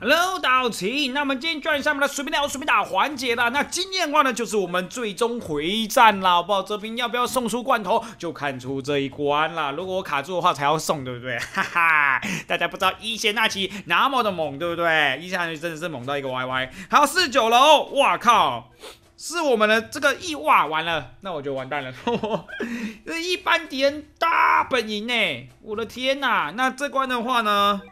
Hello，大家好，请。那么今天转上我们的随便聊、随便打环节了。那今天的话呢，就是我们最终回战啦，好不好？这边要不要送出罐头，就看出这一关啦。如果我卡住的话，才要送，对不对？哈哈，大家不知道一贤那期那么的猛，对不对？一贤那期真的是猛到一个 YY。好四九楼，哇靠，是我们的这个一哇，完了，那我就完蛋了。这一般敌人大本营呢，我的天呐！那这关的话呢？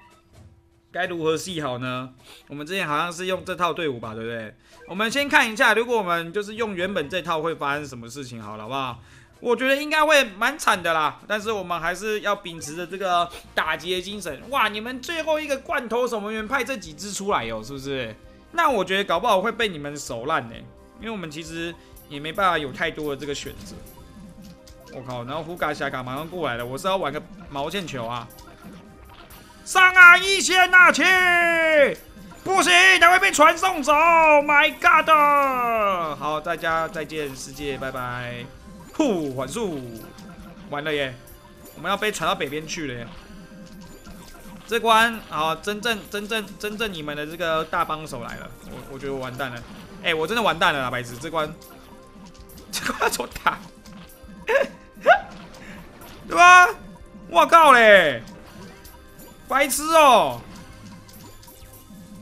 该如何系好呢？我们之前好像是用这套队伍吧，对不对？我们先看一下，如果我们就是用原本这套会发生什么事情，好了，好不好？我觉得应该会蛮惨的啦，但是我们还是要秉持着这个打劫精神。哇，你们最后一个罐头守门员派这几只出来哟，是不是？那我觉得搞不好会被你们手烂呢，因为我们其实也没办法有太多的这个选择。我靠，然后呼嘎侠卡马上过来了，我是要玩个毛线球啊！上啊！一线拿去，不行，他会被传送走。My God！好，大家再见，世界，拜拜。呼，缓速，完了耶！我们要被传到北边去了耶。这关好，真正、真正、真正你们的这个大帮手来了。我我觉得我完蛋了。哎，我真的完蛋了啊，白痴！这关，这关怎么打？对吧？我靠嘞！白痴哦！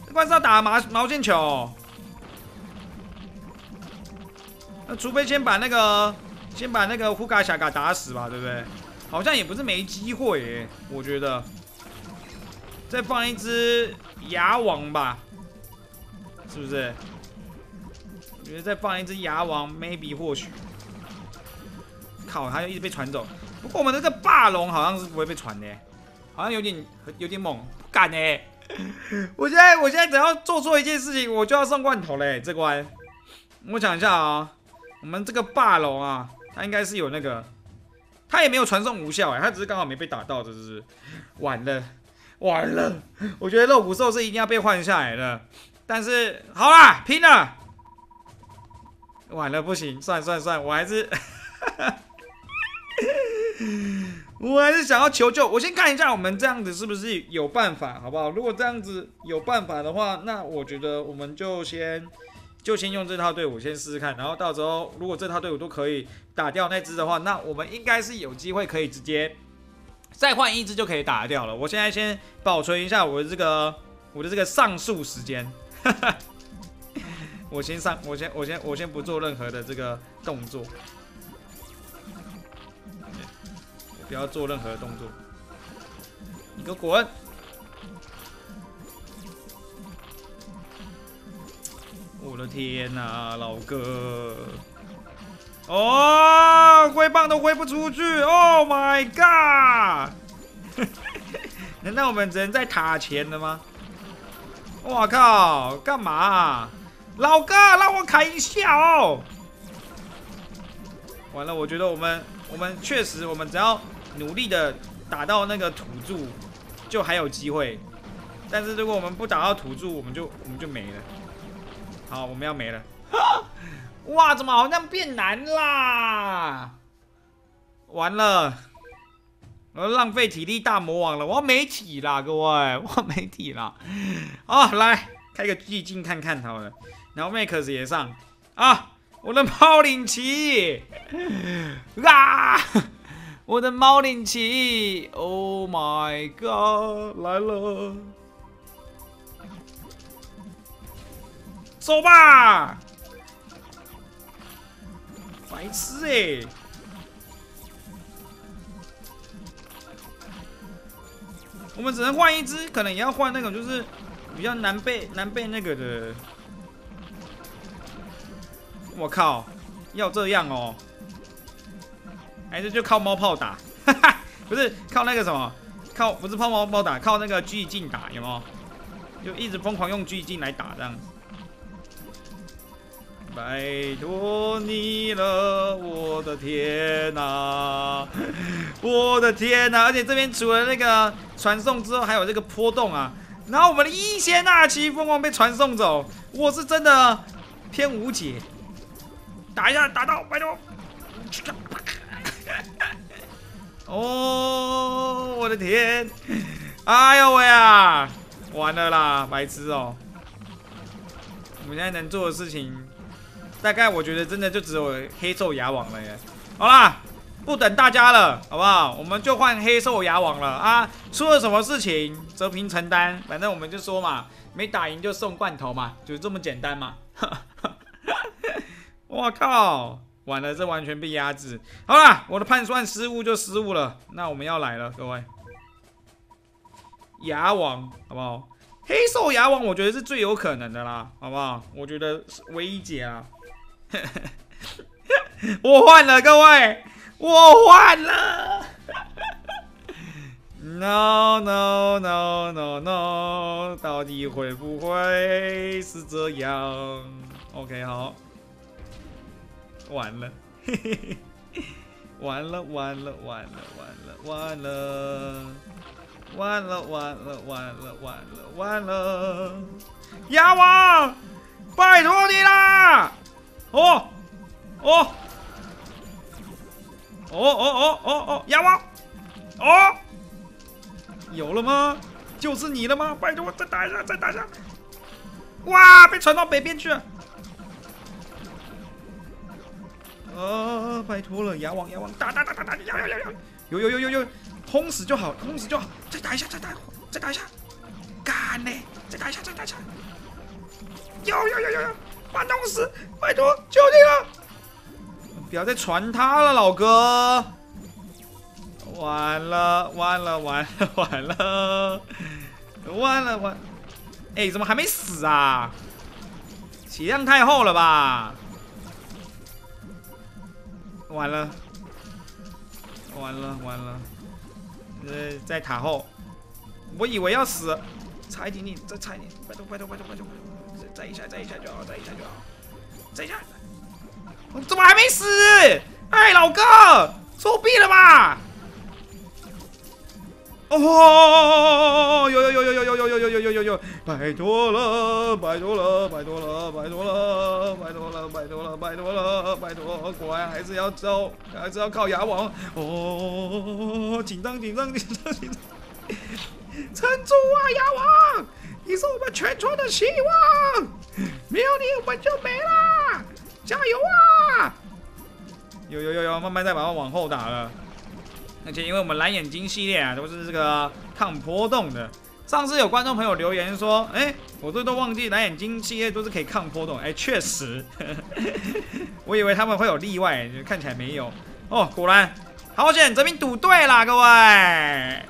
这关是要打毛毛线球，那除非先把那个先把那个呼嘎侠嘎打死吧，对不对？好像也不是没机会耶，我觉得。再放一只牙王吧，是不是？我觉得再放一只牙王，maybe 或许。靠，他又一直被传走。不过我们这个霸龙好像是不会被传的。好像有点有点猛，不敢 呢。我现在我现在只要做错一件事情，我就要送罐头嘞。这关，我想一下啊，我们这个霸龙啊，它应该是有那个，他也没有传送无效哎，他只是刚好没被打到，这是完了完了。我觉得肉骨兽是一定要被换下来的，但是好啦，拼了，完了不行，算算算，我还是。我还是想要求救。我先看一下我们这样子是不是有办法，好不好？如果这样子有办法的话，那我觉得我们就先就先用这套队伍先试试看。然后到时候如果这套队伍都可以打掉那只的话，那我们应该是有机会可以直接再换一只就可以打掉了。我现在先保存一下我的这个我的这个上诉时间。我先上，我先我先我先不做任何的这个动作。不要做任何动作，你给我滚！我的天哪，老哥！哦，挥棒都挥不出去！Oh my god！难道我们只能在塔前了吗？我靠，干嘛？老哥，让我砍一下哦！完了，我觉得我们，我们确实，我们只要。努力的打到那个土著，就还有机会。但是如果我们不打到土著，我们就我们就没了。好，我们要没了。哇，怎么好像变难啦？完了，我要浪费体力大魔王了，我要没体啦，各位，我要没体啦。哦，来开个寂静看看好了。然后 Max 也上啊，我的炮领旗啊！我的猫领旗，Oh my god，来了，走吧，白痴哎，我们只能换一只，可能也要换那种就是比较难被难被那个的，我靠，要这样哦。还是就靠猫炮打，哈 哈不是靠那个什么，靠不是靠猫炮打，靠那个巨镜打，有没有？就一直疯狂用巨镜来打这样。拜托你了，我的天哪，我的天哪！而且这边除了那个传送之后，还有这个波动啊。然后我们的一仙纳奇疯狂被传送走，我是真的偏无解。打一下，打到，拜托。哦，我的天！哎呦喂啊！完了啦，白痴哦！我们现在能做的事情，大概我觉得真的就只有黑兽牙王了耶。好啦，不等大家了，好不好？我们就换黑兽牙王了啊！出了什么事情，泽平承担。反正我们就说嘛，没打赢就送罐头嘛，就这么简单嘛。我靠，完了，这完全被压制。好了，我的判断失误就失误了。那我们要来了，各位，牙王，好不好？黑兽牙王，我觉得是最有可能的啦，好不好？我觉得是唯一解啊。我换了，各位，我换了。No no no no no，到底会不会是这样？OK，好，完了，嘿嘿嘿，完了完了完了完了完了。完了完了完了完了完了！牙王，拜托你啦！哦哦哦哦哦哦哦！牙王，哦，有了吗？就是你了吗？拜托，再打一下，再打一下！哇，被传到北边去了！啊，拜托了，牙王，牙王，打打打打打！牙牙牙牙！有有有有有！轰死就好，轰死就好，再打一下，再打，再打一下，干嘞！再打一下，再打一下，有有有有有，把弄死！拜托，求你了！不要再传他了，老哥！完了完了完了完了完了完！哎，怎么还没死啊？血量太厚了吧？完了。完了完了！呃，在塔后，我以为要死，差一点点，再差一点，快走，快走，快走，快走，再一下再一下就好，再一下就好，再一下，我怎么还没死？哎，老哥，作弊了吧？哦，有有有有有有有有有有有有有，拜托了，拜托了，拜托了，拜托了，拜托了，拜托了，拜托了，拜托，果然还是要走，还是要靠牙王。哦，紧张紧张紧张紧张，撑住啊，牙王，你是我们全村的希望，没有你我们就没了，加油啊！有有有有，慢慢再把它往后打了。而且因为我们蓝眼睛系列啊，都是这个抗波动的。上次有观众朋友留言说，哎，我这都忘记蓝眼睛系列都是可以抗波动。哎，确实，我以为他们会有例外，看起来没有。哦，果然，好险，泽明赌对啦，各位，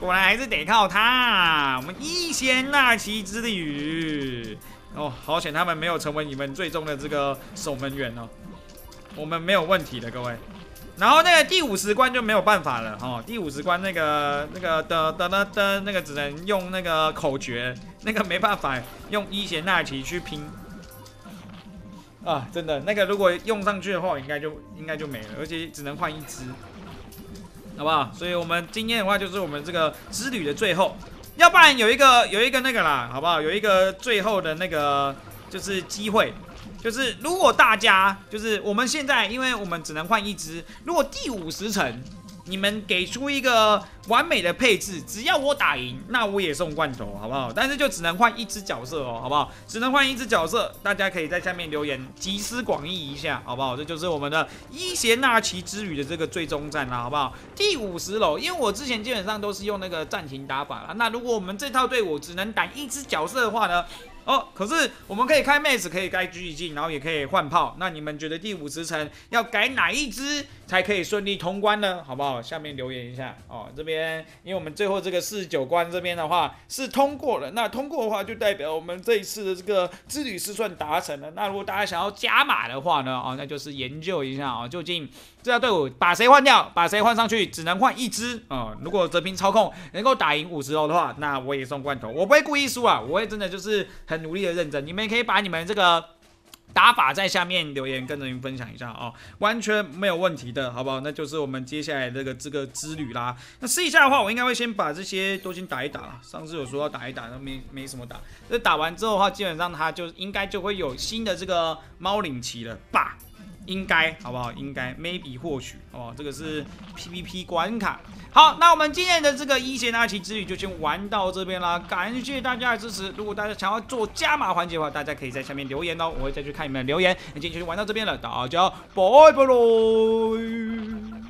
果然还是得靠他。我们一仙纳奇之旅。哦，好险，他们没有成为你们最终的这个守门员哦。我们没有问题的，各位。然后那个第五十关就没有办法了哦，第五十关那个那个的的的的那个只能用那个口诀，那个没办法用伊邪那岐去拼啊！真的，那个如果用上去的话，应该就应该就没了，而且只能换一只，好不好？所以我们今天的话就是我们这个之旅的最后，要不然有一个有一个那个啦，好不好？有一个最后的那个就是机会。就是如果大家就是我们现在，因为我们只能换一只。如果第五十层，你们给出一个完美的配置，只要我打赢，那我也送罐头，好不好？但是就只能换一只角色哦，好不好？只能换一只角色，大家可以在下面留言，集思广益一下，好不好？这就是我们的伊邪那岐之旅的这个最终战啦，好不好？第五十楼，因为我之前基本上都是用那个暂停打法啦，那如果我们这套队伍只能打一只角色的话呢？哦，可是我们可以开 maze，可以开狙击镜，然后也可以换炮。那你们觉得第五十层要改哪一只才可以顺利通关呢？好不好？下面留言一下哦。这边，因为我们最后这个四十九关这边的话是通过了，那通过的话就代表我们这一次的这个之旅是算达成了。那如果大家想要加码的话呢？哦，那就是研究一下啊，究竟这条队伍把谁换掉，把谁换上去，只能换一只啊。如果泽平操控能够打赢五十楼的话，那我也送罐头。我不会故意输啊，我会真的就是。很努力的认真，你们可以把你们这个打法在下面留言，跟人分享一下哦，完全没有问题的，好不好？那就是我们接下来这个这个之旅啦。那试一下的话，我应该会先把这些都先打一打。上次有说要打一打，那没没什么打。那打完之后的话，基本上它就应该就会有新的这个猫领旗了吧？应该好不好？应该 maybe 或许哦？这个是 PVP 关卡。好，那我们今天的这个一贤阿奇之旅就先玩到这边啦，感谢大家的支持。如果大家想要做加码环节的话，大家可以在下面留言哦，我会再去看你们的留言。那今天就玩到这边了，大家拜拜喽。